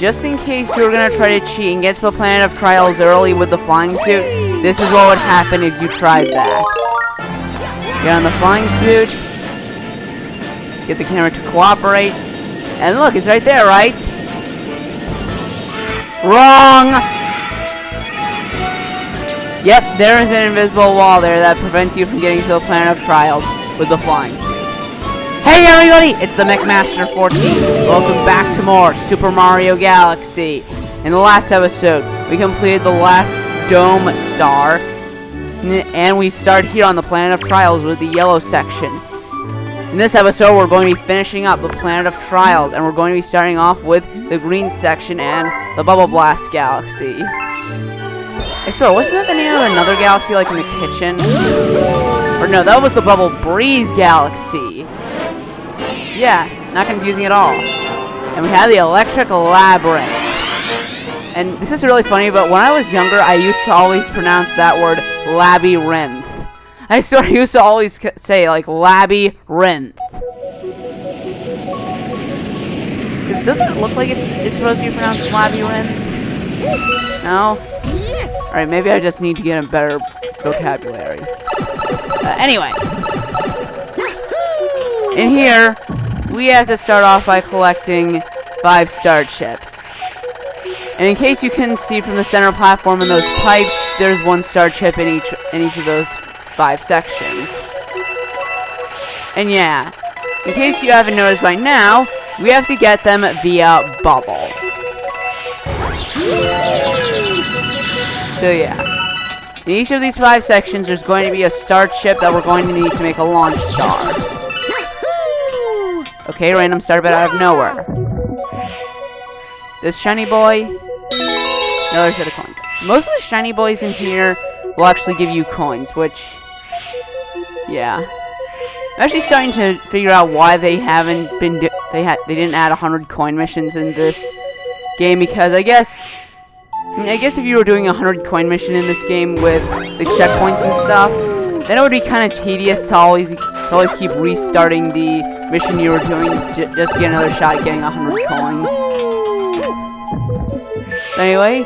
just in case you were gonna try to cheat and get to the planet of trials early with the flying suit, this is what would happen if you tried that. Get on the flying suit, get the camera to cooperate, and look, it's right there, right? Wrong! Yep, there is an invisible wall there that prevents you from getting to the planet of trials with the flying suit. Hey everybody, it's the Mick Master 14. Welcome back to more Super Mario Galaxy. In the last episode, we completed the last Dome Star, and we start here on the Planet of Trials with the yellow section. In this episode, we're going to be finishing up the Planet of Trials, and we're going to be starting off with the green section and the Bubble Blast Galaxy. Swear, wasn't that the name of another galaxy, like in the kitchen? Or no, that was the Bubble Breeze Galaxy. Yeah, not confusing at all. And we have the Electric Labyrinth. And this is really funny, but when I was younger, I used to always pronounce that word labyrinth. I swear I used to always say, like, labyrinth. Doesn't it look like it's, it's supposed to be pronounced labyrinth? No? Yes! Alright, maybe I just need to get a better vocabulary. Uh, anyway. In here, we have to start off by collecting five star chips. And in case you couldn't see from the center platform and those pipes, there's one star chip in each in each of those five sections. And yeah, in case you haven't noticed by now, we have to get them via bubble. So yeah. In each of these five sections, there's going to be a star chip that we're going to need to make a launch star. Okay, random star bit out of nowhere. This shiny boy. Another set of coins. Most of the shiny boys in here will actually give you coins, which... Yeah. I'm actually starting to figure out why they haven't been... They had they didn't add 100 coin missions in this game, because I guess... I guess if you were doing a 100 coin mission in this game with the checkpoints and stuff, then it would be kind of tedious to always, to always keep restarting the mission you were doing just to get another shot at getting 100 coins. Anyway.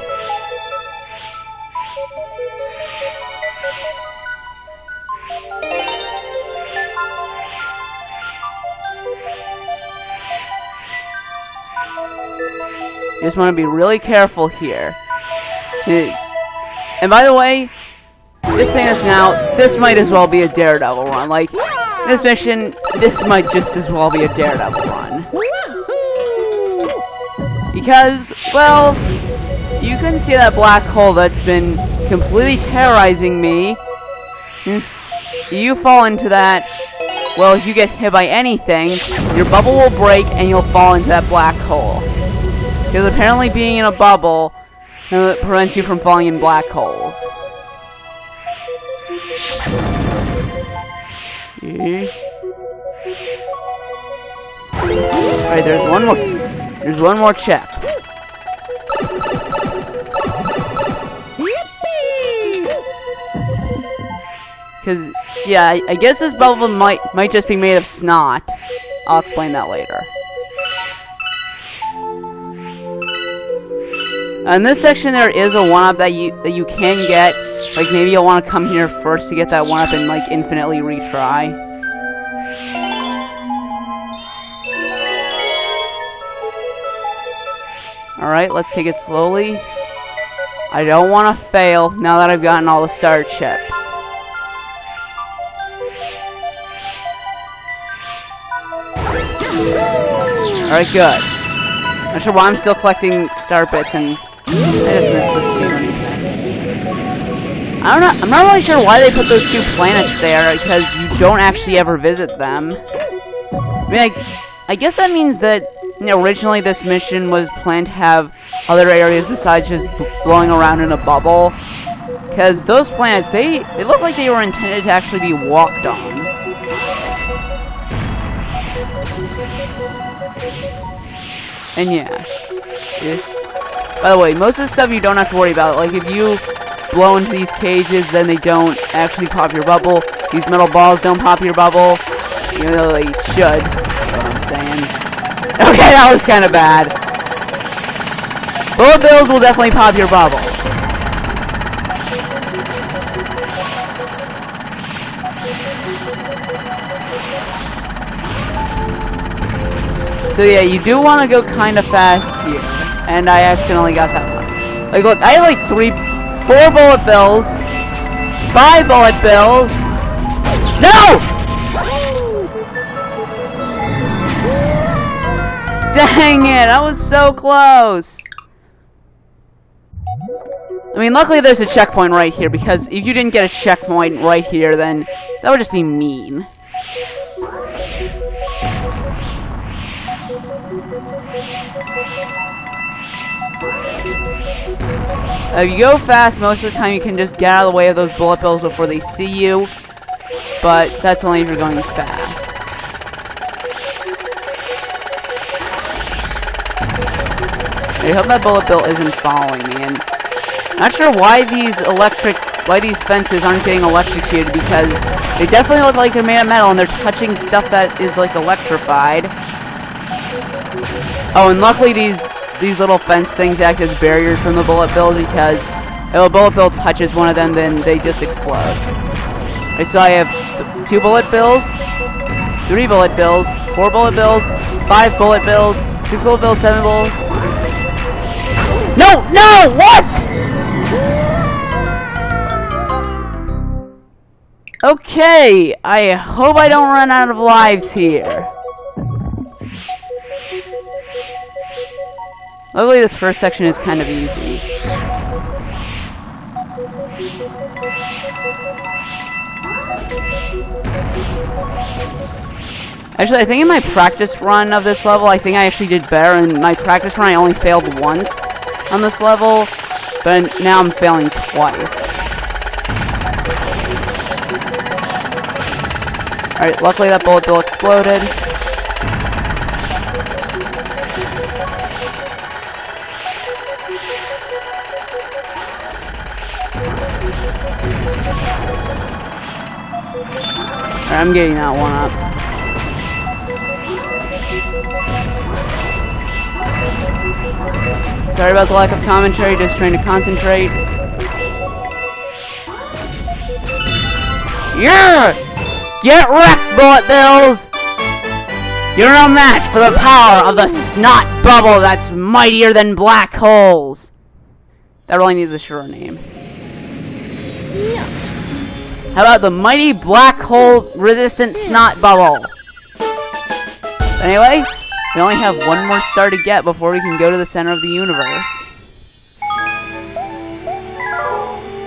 Just want to be really careful here. And by the way, this thing is now, this might as well be a Daredevil run. Like, this mission, this might just as well be a Daredevil run. Because, well, you can see that black hole that's been completely terrorizing me. Hmm. You fall into that, well, if you get hit by anything, your bubble will break and you'll fall into that black hole. Because apparently being in a bubble uh, prevents you from falling in black holes. Alright, there's one more. There's one more chip. Because, yeah, I, I guess this bubble might might just be made of snot. I'll explain that later. In this section, there is a one-up that you that you can get. Like maybe you'll want to come here first to get that one-up and like infinitely retry. All right, let's take it slowly. I don't want to fail now that I've gotten all the star chips. Alright, good. Not sure why I'm still collecting star bits and I don't know. I'm not really sure why they put those two planets there because you don't actually ever visit them. I mean, I, I guess that means that you know, originally this mission was planned to have other areas besides just blowing around in a bubble. Because those planets, they, they look like they were intended to actually be walked on. And yeah. By the way, most of the stuff you don't have to worry about. Like, if you blow into these cages, then they don't actually pop your bubble. These metal balls don't pop your bubble. Even though they should. I'm saying. Okay, that was kind of bad. Bullet bills will definitely pop your bubble. So yeah, you do want to go kind of fast here. And I accidentally got that one. Like, look, I had like three, four bullet bills, five bullet bills. No! Dang it, I was so close. I mean, luckily there's a checkpoint right here, because if you didn't get a checkpoint right here, then that would just be mean. If you go fast, most of the time you can just get out of the way of those bullet bills before they see you. But that's only if you're going fast. I hope that bullet bill isn't following me. And not sure why these electric, why these fences aren't getting electrocuted because they definitely look like they're made of metal and they're touching stuff that is like electrified. Oh, and luckily these these little fence things act as barriers from the bullet bills because if a bullet bill touches one of them, then they just explode. Okay, so I have two bullet bills, three bullet bills, four bullet bills, five bullet bills, six bullet bills, seven bullet. No, no, what? Okay, I hope I don't run out of lives here. Luckily, this first section is kind of easy. Actually, I think in my practice run of this level, I think I actually did better. In my practice run, I only failed once on this level, but now I'm failing twice. Alright, luckily that bullet bill exploded. I'm getting that one up. Sorry about the lack of commentary, just trying to concentrate. Yeah! Get wrecked, bullet bills! You're no match for the power of the snot bubble that's mightier than black holes! That really needs a sure name. Yeah. How about the mighty black hole resistant snot bubble? Anyway, we only have one more star to get before we can go to the center of the universe.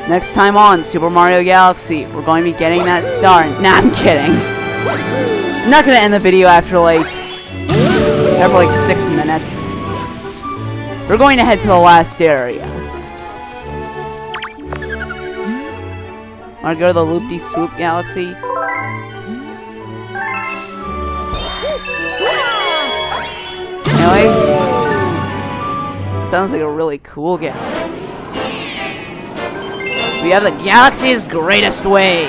Next time on Super Mario Galaxy, we're going to be getting that star. Nah, I'm kidding. I'm not going to end the video after like, after like six minutes. We're going to head to the last area. Wanna go to the Loopdeeswoop Galaxy? Anyway, sounds like a really cool galaxy. We have the galaxy's greatest wave.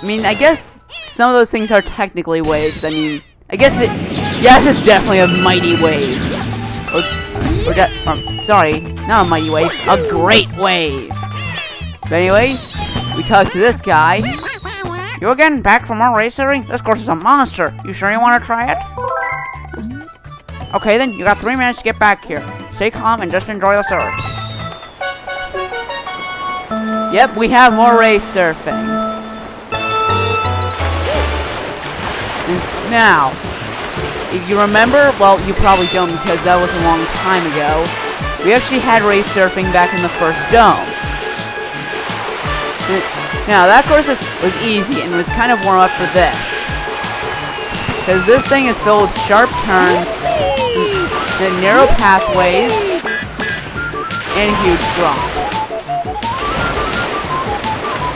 I mean, I guess some of those things are technically waves. I mean, I guess it, yes, it's definitely a mighty wave. Or just, um, sorry, not a mighty wave, a great wave. But anyway, we talk to this guy. You're again, back from our racing? This course is a monster. You sure you want to try it? Okay then, you got three minutes to get back here. Stay calm and just enjoy the surf. Yep, we have more race surfing. Now, if you remember, well, you probably don't because that was a long time ago, we actually had race surfing back in the first dome. Now, that course was easy and was kind of warm up for this. Because this thing is filled with sharp turns, and narrow pathways, and huge drops.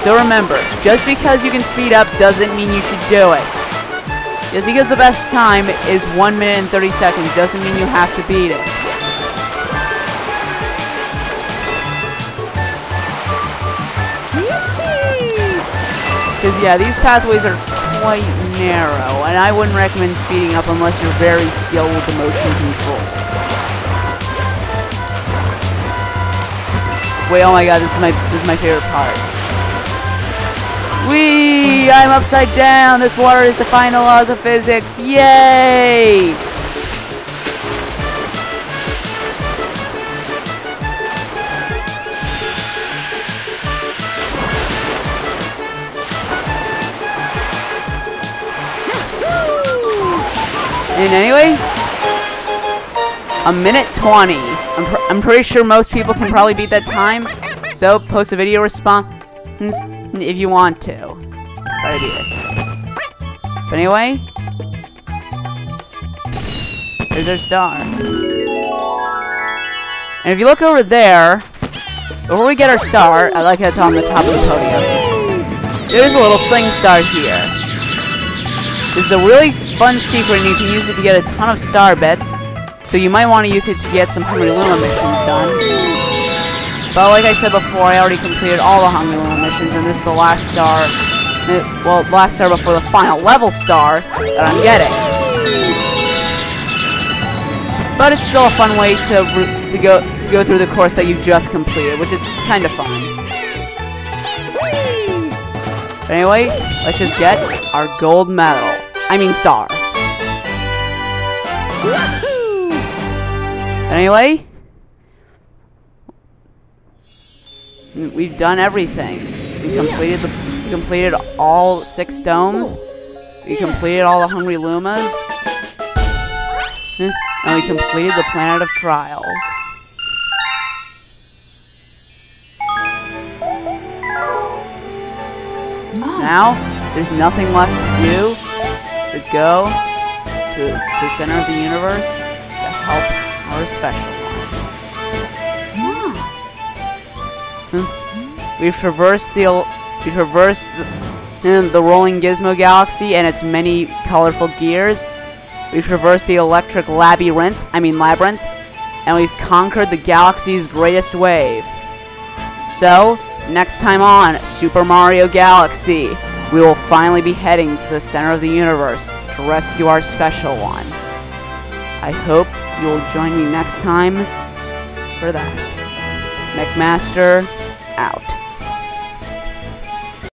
So remember, just because you can speed up doesn't mean you should do it. Just because the best time is 1 minute and 30 seconds doesn't mean you have to beat it. Because, yeah, these pathways are quite narrow, and I wouldn't recommend speeding up unless you're very skilled with the motion control. Wait, oh my god, this is my this is my favorite part. Whee! I'm upside down! This water is the laws of physics! Yay! And anyway, a minute 20. I'm, pr I'm pretty sure most people can probably beat that time. So, post a video response if you want to. But anyway, there's our star. And if you look over there, before we get our star, I like how it's on the top of the podium. There's a little sling star here. This is a really fun secret, and you can use it to get a ton of star bits. So you might want to use it to get some Hungry Luma missions done. But like I said before, I already completed all the Hungry Luma missions, and this is the last star, eh, well, last star before the final level star that I'm getting. But it's still a fun way to, to go go through the course that you just completed, which is kind of fun. But anyway, let's just get our gold medal. I mean star. Anyway, we've done everything. We completed the we completed all six domes. We completed all the hungry lumas. And we completed the planet of trials. Oh. Now, there's nothing left to do to go to the center of the universe to help our special We've traversed the we traversed the, the rolling Gizmo Galaxy and its many colorful gears. We've traversed the electric labyrinth, I mean labyrinth, and we've conquered the galaxy's greatest wave. So, next time on Super Mario Galaxy, we will finally be heading to the center of the universe to rescue our special one. I hope you'll join me next time for that. Mick Master, out.